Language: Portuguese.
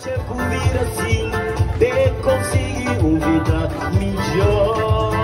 Te comigo assim, de conseguir uma vida melhor.